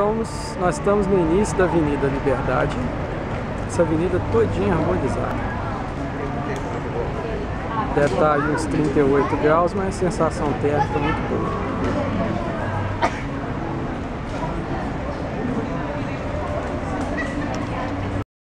Estamos, nós estamos no início da Avenida Liberdade, essa avenida todinha harmonizada. Deve estar aí uns 38 graus, mas sensação térmica é muito boa.